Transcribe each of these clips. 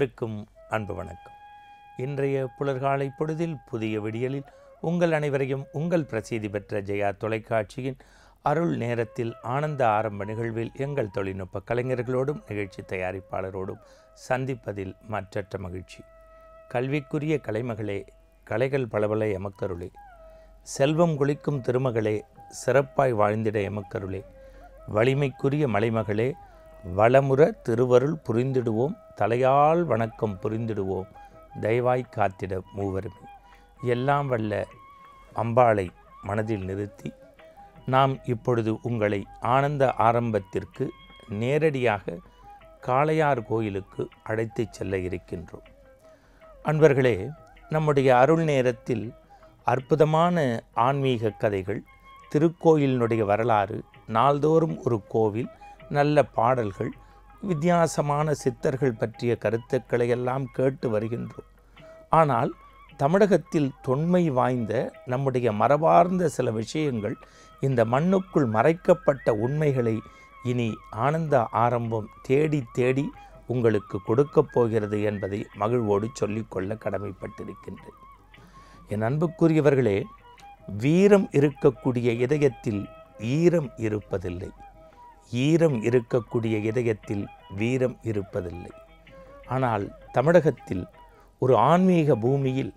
அனைவருக்கும் அன்பு வணக்கம். இன்றைய புலர்காலை பொழுதில் புதிய விடியலில் உங்கள் அனைவரையும் உங்கள் பிரசித்தி பெற்ற ஜெயா தொலைக்காட்சியின் அருள் நேரத்தில் ஆனந்த ஆரம்ப நிகழ்வில் எங்கள் தொழில்நுட்ப கலைஞர்களோடும் நிகழ்ச்சி தயாரிப்பாளரோடும் சந்திப்பதில் மற்றற்ற மகிழ்ச்சி. கல்விக்குரிய கலைமகளே கலைகள் பலபல எமக்கருளே. செல்வம் குளிக்கும் திருமகளே சிறப்பாய் வாழ்ந்திட எமக்கருளே. வலிமைக்குரிய மலைமகளே வளமுற திருவருள் புரிந்திடுவோம் தலையால் வணக்கம் புரிந்திடுவோம் தயவாய் காத்திட மூவருமே. எல்லாம் வல்ல அம்பாளை மனதில் நிறுத்தி நாம் இப்பொழுது உங்களை ஆனந்த ஆரம்பத்திற்கு நேரடியாக காளையார் கோயிலுக்கு அழைத்துச் செல்ல இருக்கின்றோம். அன்பர்களே நம்முடைய அருள் நேரத்தில் அற்புதமான ஆன்மீக கதைகள் திருக்கோயிலினுடைய வரலாறு நாள்தோறும் ஒரு கோவில் நல்ல பாடல்கள் வித்தியாசமான சித்தர்கள் பற்றிய கருத்துக்களை எல்லாம் கேட்டு வருகின்றோம். ஆனால் தமிழகத்தில் தொன்மை வாய்ந்த நம்முடைய மரபார்ந்த சில விஷயங்கள் இந்த மண்ணுக்குள் மறைக்கப்பட்ட உண்மைகளை இனி ஆனந்த ஆரம்பம் தேடி தேடி உங்களுக்கு கொடுக்கப் போகிறது என்பதை மகிழ்வோடு சொல்லிக்கொள்ள கடமைப்பட்டிருக்கின்றேன். என் அன்புக்குரியவர்களே வீரம் இருக்கக்கூடிய இதயத்தில் ஈரம் இருப்பதில்லை. ஈரம் இருக்கக்கூடிய இதயத்தில் வீரம் இருப்பதில்லை. ஆனால் தமிழகத்தில் ஒரு ஆன்மீக பூமியில்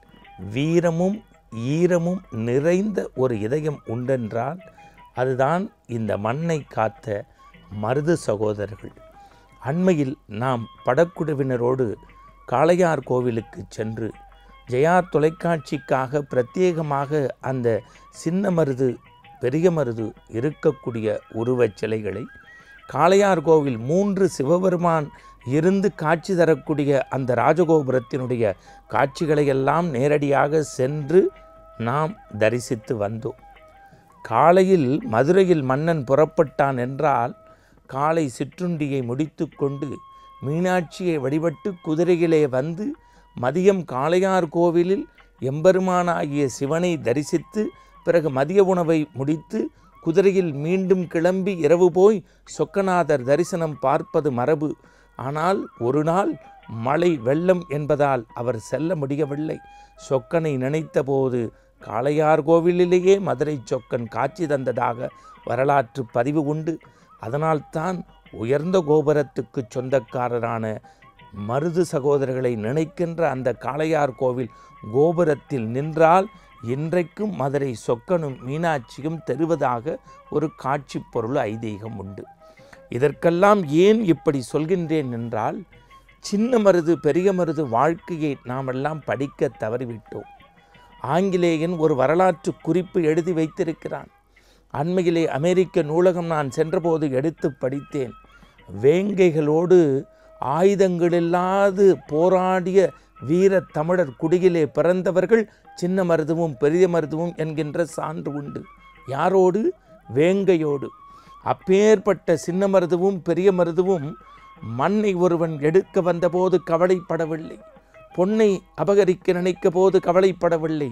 வீரமும் ஈரமும் நிறைந்த ஒரு இதயம் உண்டென்றால் அதுதான் இந்த மண்ணை காத்த மருது சகோதரர்கள். அண்மையில் நாம் படக்குழுவினரோடு காளையார் கோவிலுக்கு சென்று ஜெயா தொலைக்காட்சிக்காக பிரத்யேகமாக அந்த சின்ன மருது பெரிய மருது இருக்கக்கூடிய உருவச் சிலைகளை காளையார் கோவில் மூன்று சிவபெருமான் இருந்து காட்சி தரக்கூடிய அந்த ராஜகோபுரத்தினுடைய காட்சிகளை எல்லாம் நேரடியாக சென்று நாம் தரிசித்து வந்தோம். காலையில் மதுரையில் மன்னன் புறப்பட்டான் என்றால் காலை சிற்றுண்டியை முடித்து கொண்டு மீனாட்சியை வழிபட்டு குதிரையிலே வந்து மதியம் காளையார் கோவிலில் எம்பெருமானாகிய சிவனை தரிசித்து பிறகு மதிய உணவை முடித்து குதிரையில் மீண்டும் கிளம்பி இரவு போய் சொக்கநாதர் தரிசனம் பார்ப்பது மரபு. ஆனால் ஒரு நாள் மழை வெள்ளம் என்பதால் அவர் செல்ல முடியவில்லை. சொக்கனை நினைத்தபோது காளையார் கோவிலிலேயே மதுரை சொக்கன் காட்சி தந்ததாக வரலாற்று பதிவு உண்டு. அதனால்தான் உயர்ந்த கோபுரத்துக்கு சொந்தக்காரரான மருது சகோதரர்களை நினைக்கின்ற அந்த காளையார் கோவில் கோபுரத்தில் நின்றால் இன்றைக்கும் மதுரை சொக்கனும் மீனாட்சியும் தருவதாக ஒரு காட்சி பொருள் ஐதீகம் உண்டு. இதற்கெல்லாம் ஏன் இப்படி சொல்கின்றேன் என்றால் சின்ன மருது பெரிய மருது வாழ்க்கையை நாமெல்லாம் படிக்க தவறிவிட்டோம். ஆங்கிலேயன் ஒரு வரலாற்று குறிப்பு எழுதி வைத்திருக்கிறான். அண்மையிலே அமெரிக்க நூலகம் நான் சென்றபோது எடுத்து படித்தேன். வேங்கைகளோடு ஆயுதங்களில்லாது போராடிய வீர தமிழர் குடியிலே பிறந்தவர்கள் சின்ன மருதுவும் பெரிய மருதுவும் என்கின்ற சான்று உண்டு. யாரோடு? வேங்கையோடு. அப்பேற்பட்ட சின்ன மருதுவும் பெரிய மருதுவும் மண்ணை ஒருவன் எடுக்க வந்தபோது கவலைப்படவில்லை. பொன்னை அபகரிக்க நினைக்க போது கவலைப்படவில்லை.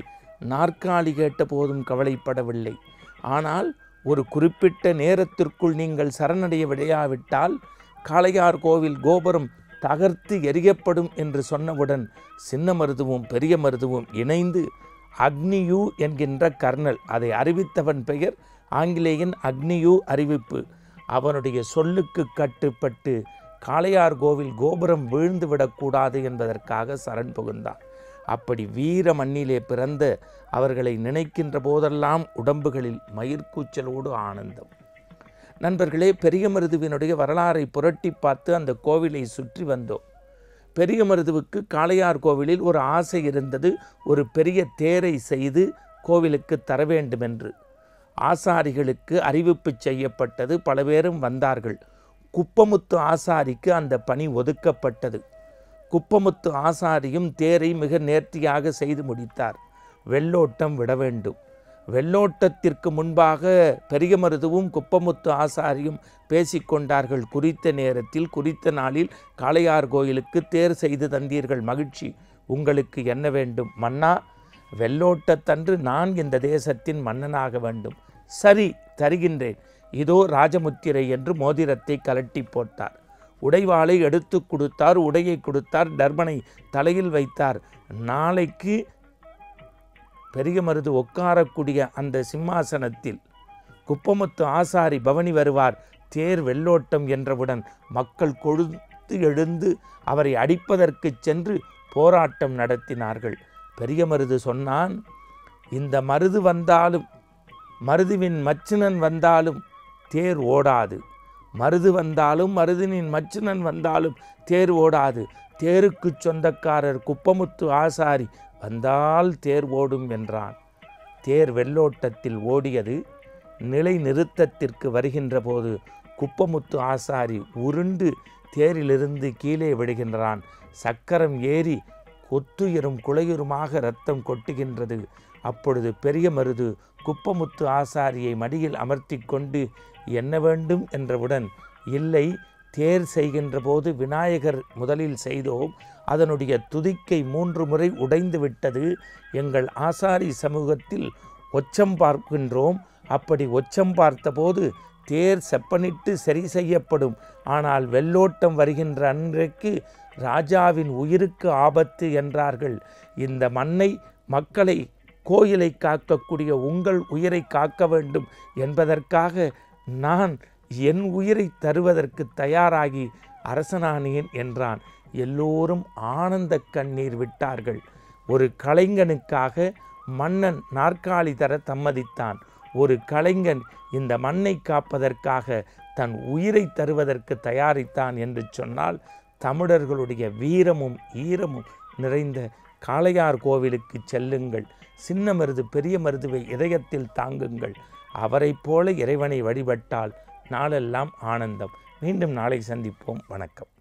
நாற்காலி கேட்ட போதும் கவலைப்படவில்லை. ஆனால் ஒரு குறிப்பிட்ட நேரத்திற்குள் நீங்கள் சரணடைய விடையாவிட்டால் காளையார் கோவில் கோபுரம் தகர்த்து எரியப்படும் என்று சொன்னவுடன் சின்ன மருதுவும் பெரிய மருதுவும் இணைந்து அக்னியூ என்கின்ற கர்னல் அதை அறிவித்தவன் பெயர் ஆங்கிலேயன் அக்னியூ அறிவிப்பு. அவனுடைய சொல்லுக்கு கட்டுப்பட்டு காளையார் கோவில் கோபுரம் வீழ்ந்து விடக்கூடாது என்பதற்காக சரண் புகுந்தான். அப்படி வீர மண்ணிலே பிறந்த அவர்களை நினைக்கின்ற போதெல்லாம் உடம்புகளில் மயிர்கூச்சலோடு ஆனந்தம். நண்பர்களே பெரிய மருதுவினுடைய வரலாறை புரட்டி பார்த்து அந்த கோவிலை சுற்றி வந்தோம். பெரிய மருதுவுக்கு காளையார் கோவிலில் ஒரு ஆசை இருந்தது ஒரு பெரிய தேரை செய்து கோவிலுக்கு தர வேண்டுமென்று. ஆசாரிகளுக்கு அறிவிப்பு செய்யப்பட்டது பல பேரும் வந்தார்கள். குப்பமுத்து ஆசாரிக்கு அந்த பணி ஒதுக்கப்பட்டது. குப்பமுத்து ஆசாரியும் தேரை மிக நேர்த்தியாக செய்து முடித்தார். வெள்ளோட்டம் விட வேண்டும். வெள்ளோட்டத்திற்கு முன்பாக பெரியமருதுவும் குப்பமுத்து ஆசாரியும் பேசிக்கொண்டார்கள் குறித்த நேரத்தில் குறித்த நாளில் காளையார் கோயிலுக்கு தேர் செய்து தந்தீர்கள். மகிழ்ச்சி. உங்களுக்கு என்ன வேண்டும்? மன்னா வெள்ளோட்டத்தன்று நான் இந்த தேசத்தின் மன்னனாக வேண்டும். சரி தருகின்றேன். இதோ ராஜமுத்திரை என்று மோதிரத்தை கலட்டி போட்டார். உடைவாளை எடுத்து கொடுத்தார் உடையை கொடுத்தார் டர்பனை தலையில் வைத்தார். நாளைக்கு பெரிய மருது உட்காரக்கூடிய அந்த சிம்மாசனத்தில் குப்பமுத்து ஆசாரி பவனி வருவார். தேர் வெள்ளோட்டம் என்றவுடன் மக்கள் கொழுத்து எழுந்து அவரை அடிப்பதற்கு சென்று போராட்டம் நடத்தினார்கள். பெரிய மருது சொன்னான் இந்த மருது வந்தாலும் மருதுவின் மச்சினன் வந்தாலும் தேர் ஓடாது. மருது வந்தாலும் மருதினின் மச்சினன் வந்தாலும் தேர் ஓடாது. தேருக்கு சொந்தக்காரர் குப்பமுத்து ஆசாரி வந்தால் தேர் ஓடும் என்றான். தேர் வெள்ளோட்டத்தில் ஓடியது நிலை நிறுத்தத்திற்கு வருகின்ற போது குப்பமுத்து ஆசாரி உருண்டு தேரிலிருந்து கீழே விடுகின்றான் சக்கரம் ஏறி கொத்துயிரும் குளையுருமாக ரத்தம் கொட்டுகின்றது. அப்பொழுது பெரிய மருது குப்பமுத்து ஆசாரியை மடியில் அமர்த்தி கொண்டு என்ன வேண்டும்? என்றவுடன் இல்லை தேர் செய்கின்ற போது விநாயகர் முதலில் செய்தோம். அதனுடைய துதிக்கை மூன்று முறை உடைந்து விட்டது. எங்கள் ஆசாரி சமூகத்தில் ஒச்சம் பார்க்கின்றோம். அப்படி ஒச்சம் பார்த்தபோது தேர் செப்பனிட்டு சரி செய்யப்படும். ஆனால் வெள்ளோட்டம் வருகின்ற அன்றைக்கு ராஜாவின் உயிருக்கு ஆபத்து என்றார்கள். இந்த மண்ணை மக்களை கோயிலை காக்கக்கூடிய உங்கள் உயிரை காக்க வேண்டும் என்பதற்காக நான் என் உயிரை தருவதற்கு தயாராகி அரசனானேன் என்றான். எல்லோரும் ஆனந்த கண்ணீர் விட்டார்கள். ஒரு கலைஞனுக்காக மன்னன் நாற்காலி தர சம்மதித்தான். ஒரு கலைஞன் இந்த மண்ணை காப்பதற்காக தன் உயிரை தருவதற்கு தயாரித்தான் என்று சொன்னால் தமிழர்களுடைய வீரமும் ஈரமும் நிறைந்த காளையார் கோவிலுக்கு செல்லுங்கள். சின்ன மருது பெரிய மருதுவை இதயத்தில் தாங்குங்கள். அவரைப் போல இறைவனை வழிபட்டால் நாளெல்லாம் ஆனந்தம். மீண்டும் நாளை சந்திப்போம். வணக்கம்.